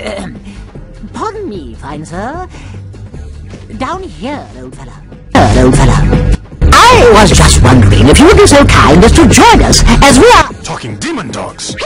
Pardon me, fine sir. Down here, old fellow. Here, old fellow. I was just wondering if you would be so kind as to join us as we are... Talking demon dogs.